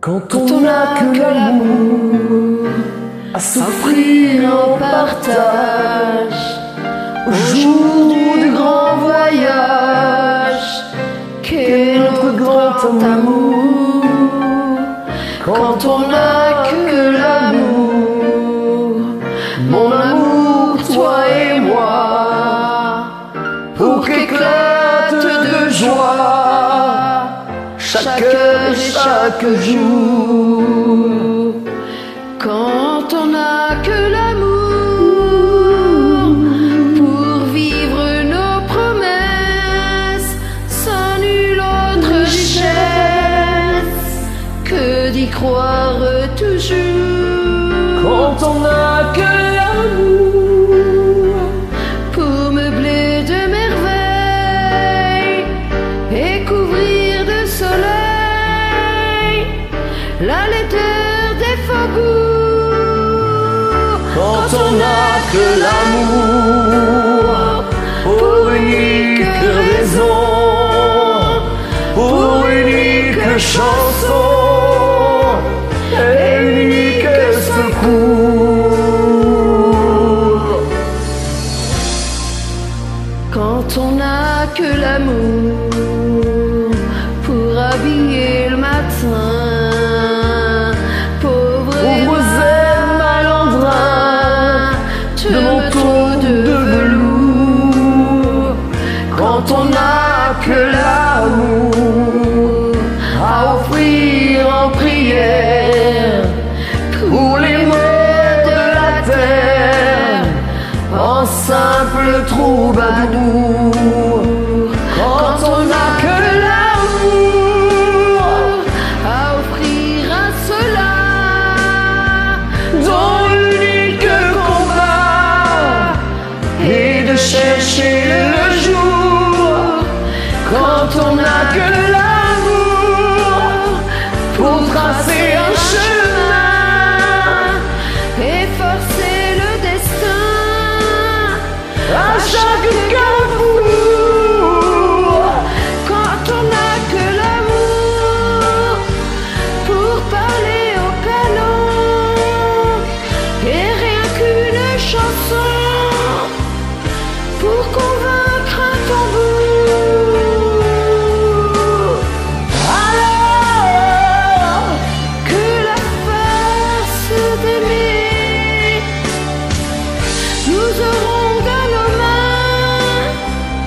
Quand on n'a que l'amour à s'offrir en partage, au jour du grand voyage, qu'est notre grand amour. Quand on n'a que l'amour, mon amour, toi et moi, pour qu'éclaire joie chaque chaque jour. Quand on n'a que l'amour pour vivre nos promesses sans nulle autre richesse que d'y croire toujours. Quand on n'a que laideur des faubourgs. Quand on n'a que l'amour simple troubadour. Quand on n'a que l'amour à offrir à cela dont l'unique combat est de chercher le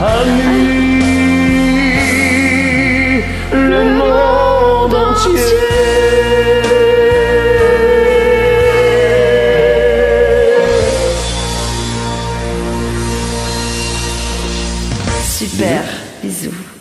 ami le monde entier. Super, bisous.